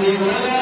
Happy birthday.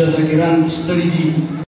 شزګران ستړي دي